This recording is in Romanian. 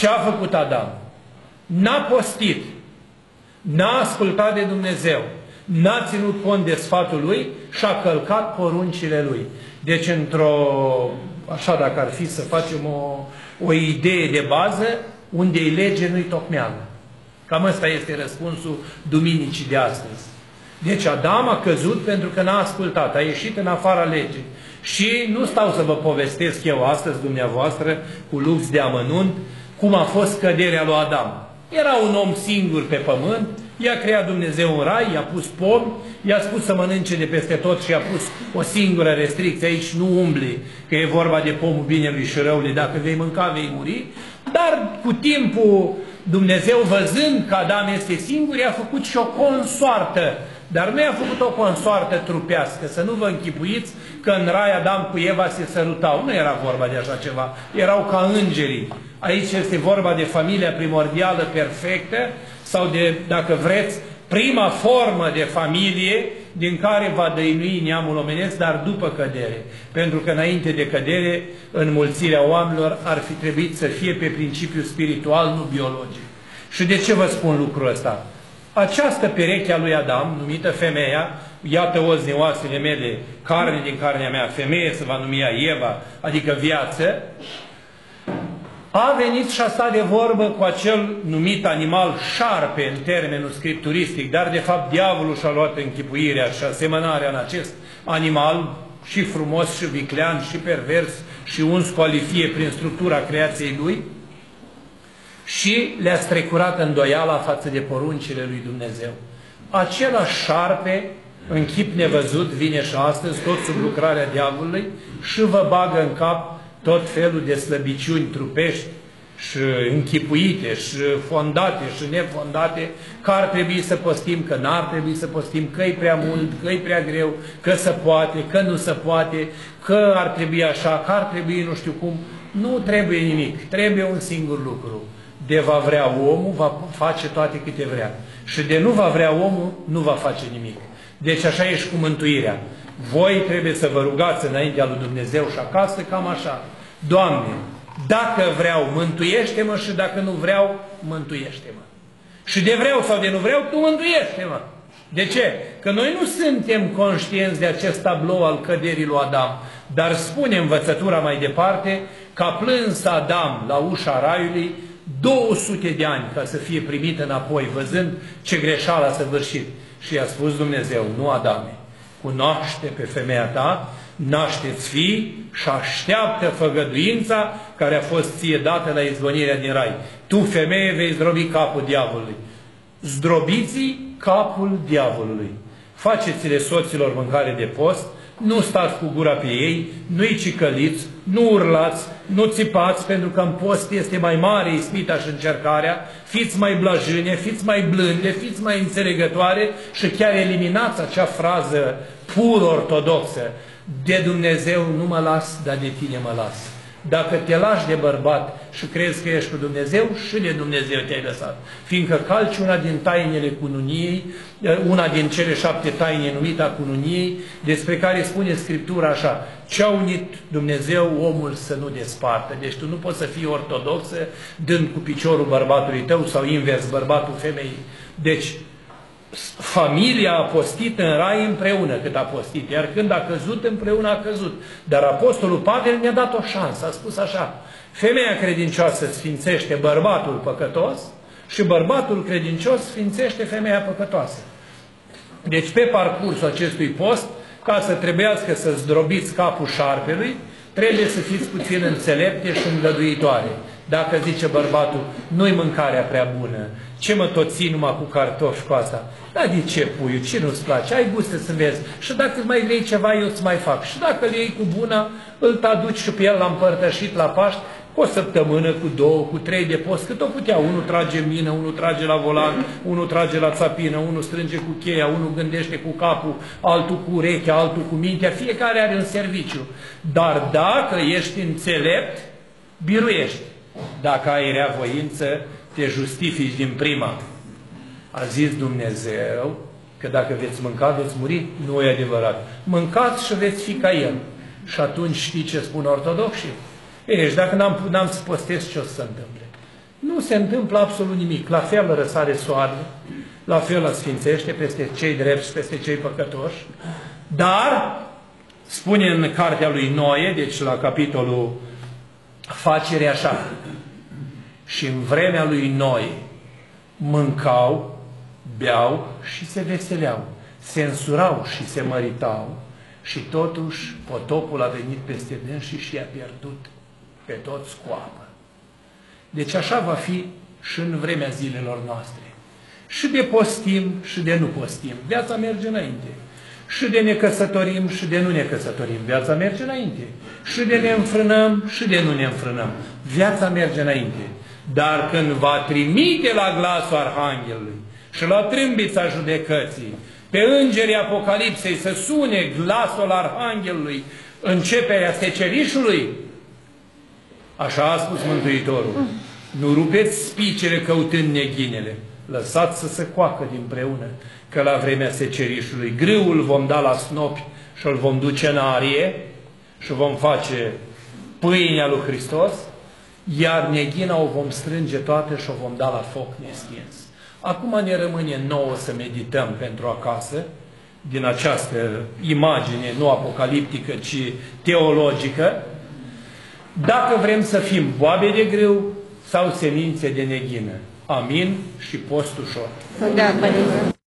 Ce a făcut Adam? N-a postit, n-a ascultat de Dumnezeu, n-a ținut cont de sfatul lui și a călcat poruncile lui. Deci, într-o, așa dacă ar fi să facem o, o idee de bază, unde e lege, nu-i tocmeală. Cam ăsta este răspunsul duminicii de astăzi. Deci Adam a căzut pentru că n-a ascultat, a ieșit în afara legii. Și nu stau să vă povestesc eu astăzi, dumneavoastră, cu lux de amănunt, cum a fost căderea lui Adam. Era un om singur pe pământ, i-a creat Dumnezeu în rai, i-a pus pomi, i-a spus să mănânce de peste tot și i-a pus o singură restricție, aici nu umbli, că e vorba de pomul binelui și răului, dacă vei mânca, vei muri. Dar cu timpul Dumnezeu, văzând că Adam este singur, i-a făcut și o consoartă dar nu i-a făcut o consoartă trupească, să nu vă închipuiți că în rai Adam cu Eva se sărutau. Nu era vorba de așa ceva, erau ca îngerii. Aici este vorba de familia primordială perfectă sau de, dacă vreți, prima formă de familie din care va dăinui neamul omenesc, dar după cădere. Pentru că înainte de cădere, înmulțirea oamenilor ar fi trebuit să fie pe principiu spiritual, nu biologic. Și de ce vă spun lucrul ăsta? Această pereche a lui Adam, numită femeia, iată ozni oasele mele, carne din carnea mea, femeie se va numi Eva, adică viață, a venit și a stat de vorbă cu acel numit animal șarpe în termenul scripturistic, dar de fapt diavolul și-a luat închipuirea și asemănarea în acest animal și frumos și viclean și pervers și uns cu alifie prin structura creației lui, și le-a strecurat îndoiala față de poruncile lui Dumnezeu. Același șarpe, în chip nevăzut, vine și astăzi, tot sub lucrarea diavolului, și vă bagă în cap tot felul de slăbiciuni trupești și închipuite și fondate și nefondate, că ar trebui să postim, că n-ar trebui să postim, că e prea mult, că e prea greu, că se poate, că nu se poate, că ar trebui așa, că ar trebui nu știu cum. Nu trebuie nimic, trebuie un singur lucru de va vrea omul, va face toate câte vrea. Și de nu va vrea omul, nu va face nimic. Deci așa e și cu mântuirea. Voi trebuie să vă rugați înaintea lui Dumnezeu și acasă cam așa. Doamne, dacă vreau, mântuiește-mă și dacă nu vreau, mântuiește-mă. Și de vreau sau de nu vreau, tu mântuiește-mă. De ce? Că noi nu suntem conștienți de acest tablou al căderii lui Adam, dar spune învățătura mai departe că a plâns Adam la ușa raiului 200 de ani ca să fie primit înapoi, văzând ce greșeală a săvârșit. Și i-a spus Dumnezeu, nu Adame, cunoaște pe femeia ta, nașteți fii și așteaptă făgăduința care a fost ție dată la izgonirea din rai. Tu, femeie, vei zdrobi capul diavolului. Zdrobiți capul diavolului. Faceți-le soților mâncare de post, nu stați cu gura pe ei, nu-i cicăliți, nu urlați, nu țipați, pentru că în post este mai mare ispita și încercarea, fiți mai blajâne, fiți mai blânde, fiți mai înțelegătoare și chiar eliminați acea frază pur ortodoxă, de Dumnezeu nu mă las, dar de tine mă las. Dacă te lași de bărbat și crezi că ești cu Dumnezeu, și de Dumnezeu te-ai lăsat. Fiindcă calci una din tainele cununiei, eh, una din cele șapte taine numită a cununiei, despre care spune Scriptura așa, ce a unit Dumnezeu omul să nu despartă. Deci tu nu poți să fii ortodoxă dând cu piciorul bărbatului tău sau invers bărbatul femeii. Deci familia a postit în rai împreună cât a postit, iar când a căzut, împreună a căzut. Dar Apostolul Pavel ne-a dat o șansă, a spus așa, femeia credincioasă sfințește bărbatul păcătos și bărbatul credincios sfințește femeia păcătoasă. Deci pe parcursul acestui post, ca să trebuiască să zdrobiți capul șarpelui, trebuie să fiți puțin înțelepte și îngăduitoare. Dacă zice bărbatul, nu-i mâncarea prea bună, ce mă tot ții numai cu cartofi cu asta? Da, de ce puiul? Ce nu-ți place? Ai guste să vezi. Și dacă mai vrei ceva, eu îți mai fac. Și dacă le iei cu bună, îl te aduci și pe el la împărtășit la Paști, cu o săptămână, cu două, cu trei de post, cât o putea. Unul trage mină, unul trage la volan, unul trage la țapină, unul strânge cu cheia, unul gândește cu capul, altul cu urechea, altul cu mintea. Fiecare are un serviciu. Dar dacă ești înțelept, biruiești. Dacă ai rea voință, te justifici din prima. A zis Dumnezeu că dacă veți mânca, veți muri. Nu e adevărat. Mâncați și veți fi ca El. Și atunci știi ce spun ortodoxii? Ei, și dacă n-am, n-am să postez, ce o să se întâmple? nu se întâmplă absolut nimic. La fel răsare soarele, la fel la sfințește peste cei drepți, peste cei păcătoși, dar, spune în cartea lui Noe, deci la capitolul facere așa, și în vremea lui Noe mâncau, beau și se veseleau, se însurau și se măritau și totuși potopul a venit peste dâns și și-a pierdut pe toți cu apă. Deci așa va fi și în vremea zilelor noastre. Și de postim și de nu postim. Viața merge înainte. Și de ne căsătorim și de nu ne căsătorim. Viața merge înainte. Și de ne înfrânăm și de nu ne înfrânăm. Viața merge înainte. Dar când va trimite la glasul Arhanghelului și la trâmbița judecății, pe îngerii Apocalipsei să sune glasul Arhanghelului, începerea secerișului, așa a spus Mântuitorul, nu rupeți spicele căutând neghinele, lăsați să se coacă din preună, că la vremea secerișului grâul vom da la snopi și îl vom duce în arie și vom face pâinea lui Hristos, iar neghina o vom strânge toate și o vom da la foc nestins. Acum ne rămâne nouă să medităm pentru acasă, din această imagine, nu apocaliptică, ci teologică, dacă vrem să fim boabe de grâu sau semințe de neghină. Amin și post ușor. Da, părinte.